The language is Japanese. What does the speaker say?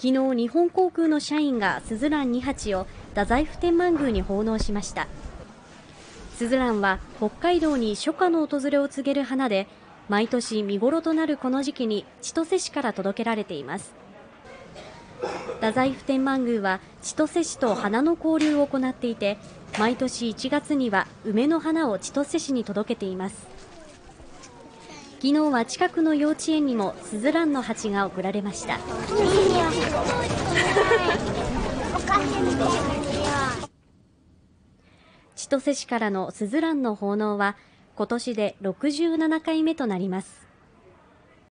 昨日日本航空の社員がスズラン2鉢を太宰府天満宮に奉納しました。スズランは北海道に初夏の訪れを告げる花で毎年見頃となるこの時期に千歳市から届けられています。太宰府天満宮は千歳市と花の交流を行っていて毎年1月には梅の花を千歳市に届けています。昨日は近くの幼稚園にもスズランの鉢が贈られました。千歳市からのスズランの奉納は今年で67回目となります。